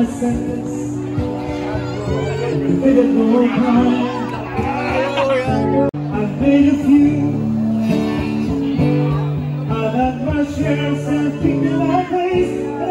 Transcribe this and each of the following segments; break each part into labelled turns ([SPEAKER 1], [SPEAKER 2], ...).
[SPEAKER 1] I've made a few. I've had my share of self-pity like ways I ain't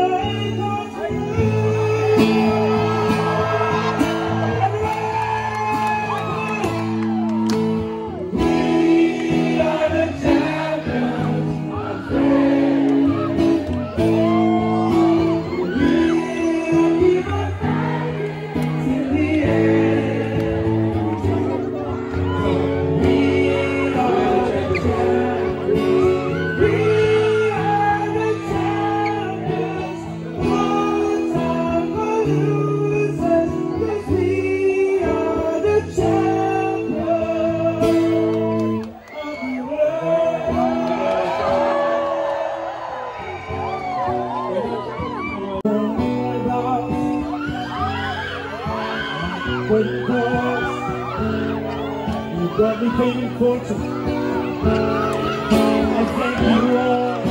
[SPEAKER 1] With cause, you brought me fame and fortune. I thank you all.